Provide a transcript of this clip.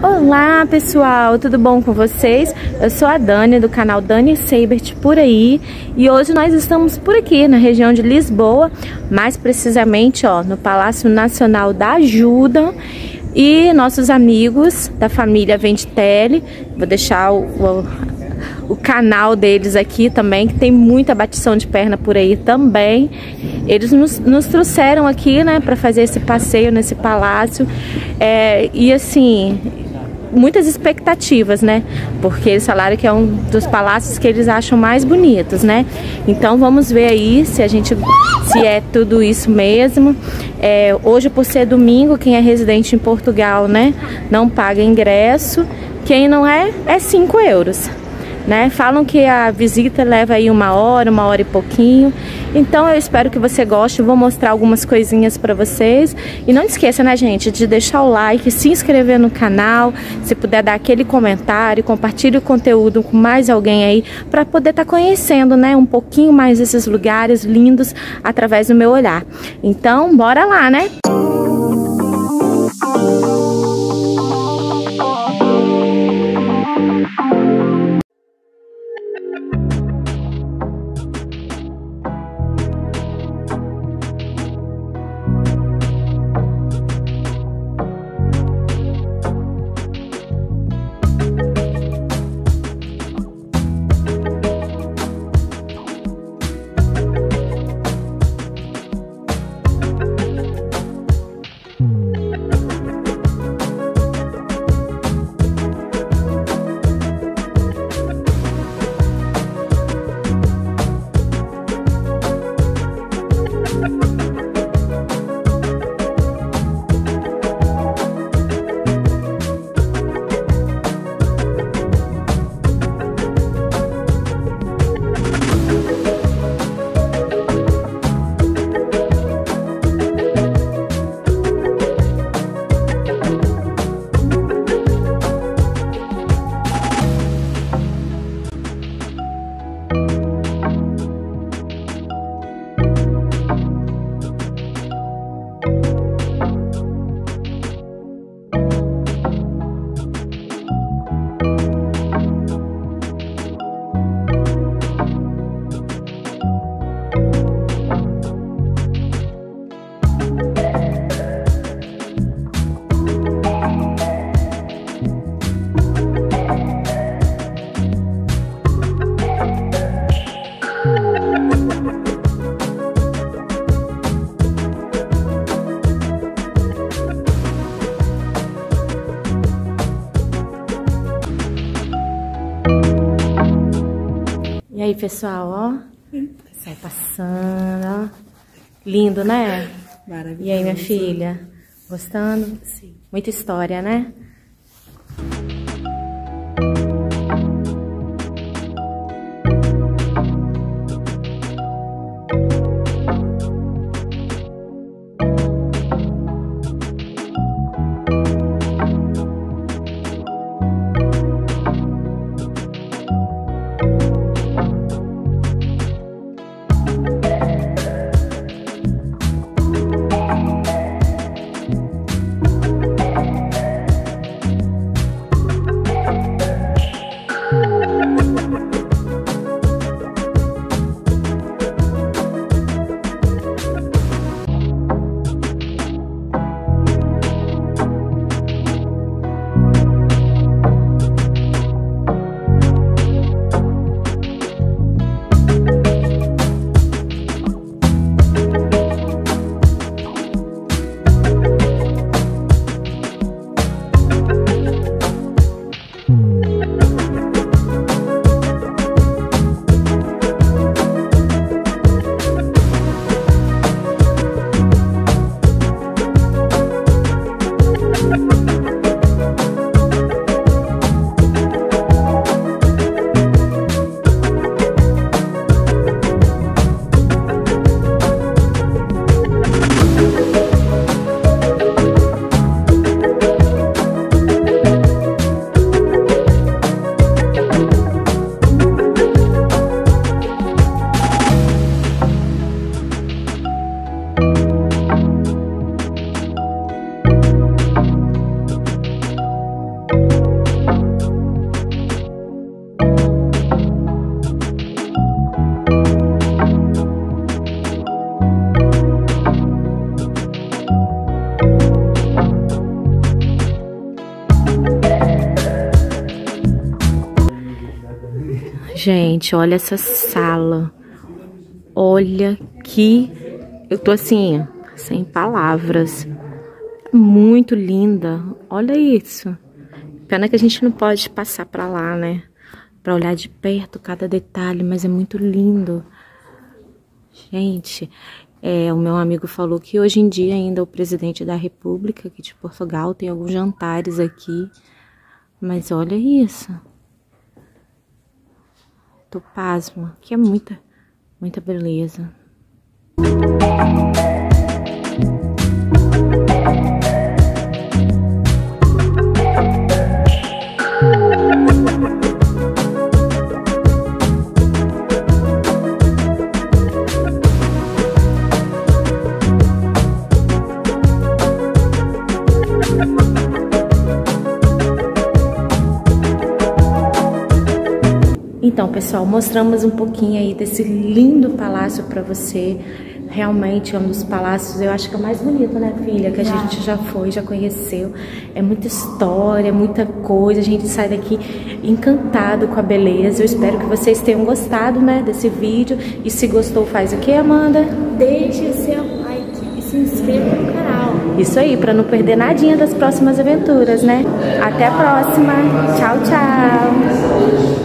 Olá pessoal, tudo bom com vocês? Eu sou a Dani do canal Dani Seibert por aí e hoje nós estamos por aqui na região de Lisboa, mais precisamente ó, no Palácio Nacional da Ajuda e nossos amigos da família Venditelli, vou deixar o, o, o canal deles aqui também, que tem muita batição de perna por aí também. Eles nos, nos trouxeram aqui, né, para fazer esse passeio nesse palácio. É, e assim, muitas expectativas, né? Porque eles falaram que é um dos palácios que eles acham mais bonitos, né? Então vamos ver aí se a gente se é tudo isso mesmo. É, hoje por ser domingo, quem é residente em Portugal, né, não paga ingresso. Quem não é, é 5 euros né? Falam que a visita leva aí uma hora, uma hora e pouquinho. Então eu espero que você goste, vou mostrar algumas coisinhas para vocês. E não esqueça, né, gente, de deixar o like, se inscrever no canal, se puder dar aquele comentário, compartilhe o conteúdo com mais alguém aí para poder estar tá conhecendo, né, um pouquinho mais esses lugares lindos através do meu olhar. Então, bora lá, né? E aí, pessoal, ó. Sai passando, ó. Lindo, né? Maravilhoso. E aí, minha filha? Gostando? Sim. Muita história, né? Gente, olha essa sala. Olha que... Eu tô assim, sem palavras. Muito linda. Olha isso. Pena que a gente não pode passar pra lá, né? Pra olhar de perto cada detalhe, mas é muito lindo. Gente, é, o meu amigo falou que hoje em dia ainda o presidente da república aqui de Portugal tem alguns jantares aqui. Mas olha isso. Pasma, que é muita, muita beleza. Então, pessoal, mostramos um pouquinho aí desse lindo palácio para você. Realmente é um dos palácios, eu acho que é o mais bonito, né, filha? Que a gente já foi, já conheceu. É muita história, muita coisa. A gente sai daqui encantado com a beleza. Eu espero que vocês tenham gostado, né, desse vídeo. E se gostou, faz o que, Amanda? Deixe o seu like e se inscreva no canal. Isso aí, para não perder nadinha das próximas aventuras, né? Até a próxima. Tchau, tchau.